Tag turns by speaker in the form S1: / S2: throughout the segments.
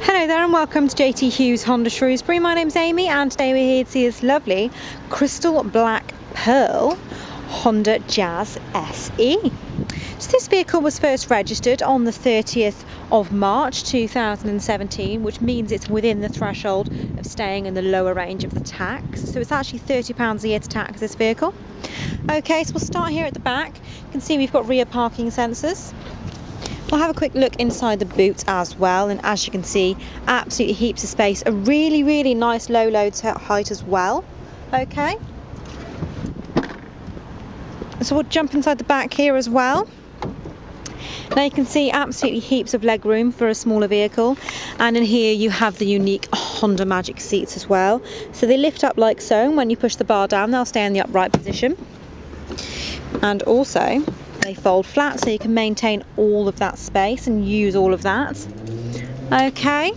S1: Hello there and welcome to JT Hughes Honda Shrewsbury. My name's Amy and today we're here to see this lovely crystal black pearl Honda Jazz SE. So this vehicle was first registered on the 30th of March 2017 which means it's within the threshold of staying in the lower range of the tax. So it's actually £30 a year to tax this vehicle. Okay so we'll start here at the back. You can see we've got rear parking sensors We'll have a quick look inside the boot as well. And as you can see absolutely heaps of space. A really really nice low load height as well. Okay. So we'll jump inside the back here as well. Now you can see absolutely heaps of leg room for a smaller vehicle. And in here you have the unique Honda Magic seats as well. So they lift up like so. And when you push the bar down they'll stay in the upright position. And also they fold flat so you can maintain all of that space and use all of that. Okay,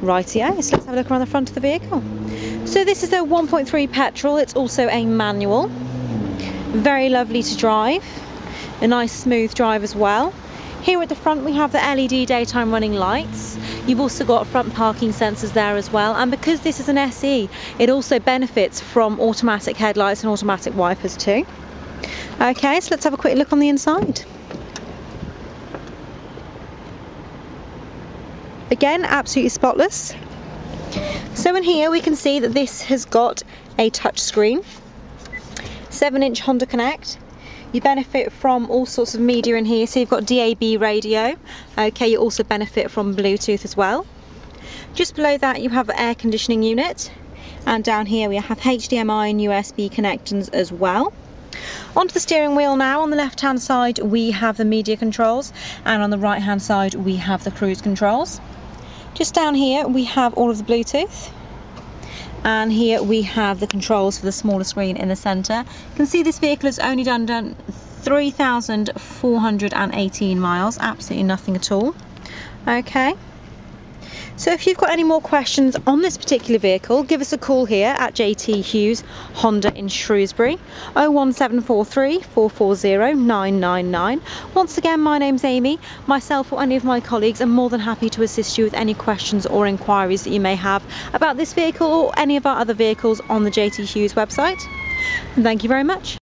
S1: rightio, so let's have a look around the front of the vehicle. So this is a 1.3 petrol, it's also a manual. Very lovely to drive, a nice smooth drive as well. Here at the front we have the LED daytime running lights. You've also got front parking sensors there as well and because this is an SE it also benefits from automatic headlights and automatic wipers too. Okay, so let's have a quick look on the inside. Again, absolutely spotless. So in here we can see that this has got a touch screen, 7 inch Honda Connect. You benefit from all sorts of media in here, so you've got DAB radio. Okay, you also benefit from Bluetooth as well. Just below that you have air conditioning unit and down here we have HDMI and USB connections as well. Onto the steering wheel now, on the left hand side we have the media controls and on the right hand side we have the cruise controls. Just down here we have all of the Bluetooth and here we have the controls for the smaller screen in the centre. You can see this vehicle has only done, done 3,418 miles, absolutely nothing at all. Okay. So if you've got any more questions on this particular vehicle, give us a call here at JT Hughes Honda in Shrewsbury, 01743 440 999. Once again, my name's Amy. Myself or any of my colleagues are more than happy to assist you with any questions or inquiries that you may have about this vehicle or any of our other vehicles on the JT Hughes website. And thank you very much.